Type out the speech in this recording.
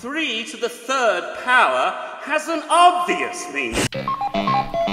3 to the third power has an obvious meaning.